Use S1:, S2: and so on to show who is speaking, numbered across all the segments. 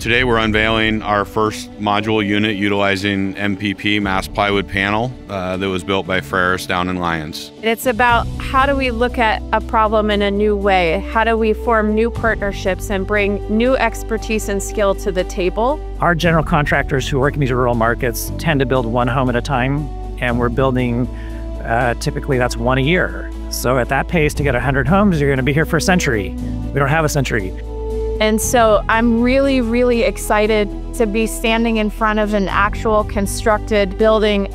S1: Today we're unveiling our first module unit utilizing MPP mass plywood panel uh, that was built by Freres down in Lyons.
S2: It's about how do we look at a problem in a new way? How do we form new partnerships and bring new expertise and skill to the table?
S3: Our general contractors who work in these rural markets tend to build one home at a time, and we're building uh, typically that's one a year. So at that pace, to get 100 homes, you're going to be here for a century. We don't have a century.
S2: And so I'm really, really excited to be standing in front of an actual constructed building.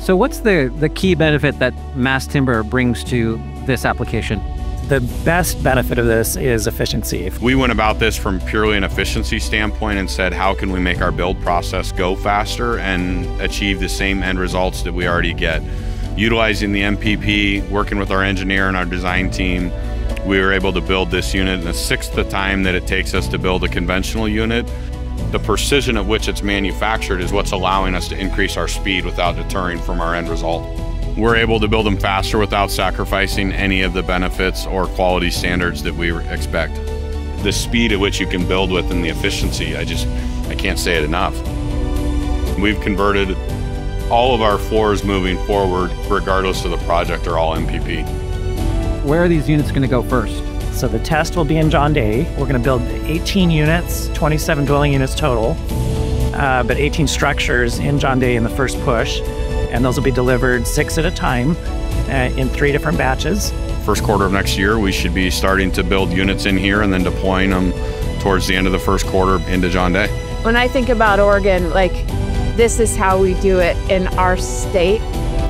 S4: So, what's the, the key benefit that mass timber brings to this application?
S3: The best benefit of this is efficiency.
S1: We went about this from purely an efficiency standpoint and said, how can we make our build process go faster and achieve the same end results that we already get? Utilizing the MPP, working with our engineer and our design team, we were able to build this unit in a sixth the time that it takes us to build a conventional unit. The precision at which it's manufactured is what's allowing us to increase our speed without deterring from our end result. We're able to build them faster without sacrificing any of the benefits or quality standards that we expect. The speed at which you can build with and the efficiency, I just, I can't say it enough. We've converted all of our floors moving forward, regardless of the project, are all MPP.
S4: Where are these units going to go first?
S3: So the test will be in John Day. We're going to build 18 units, 27 dwelling units total, uh, but 18 structures in John Day in the first push. And those will be delivered six at a time uh, in three different batches.
S1: First quarter of next year, we should be starting to build units in here and then deploying them towards the end of the first quarter into John Day.
S2: When I think about Oregon, like this is how we do it in our state.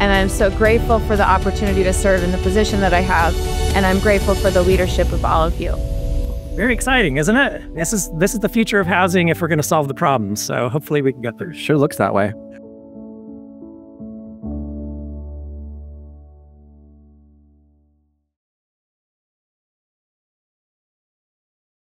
S2: And I'm so grateful for the opportunity to serve in the position that I have. And I'm grateful for the leadership of all of you.
S3: Very exciting, isn't it? This is this is the future of housing if we're going to solve the problems. So hopefully we can get there.
S4: Sure looks that way.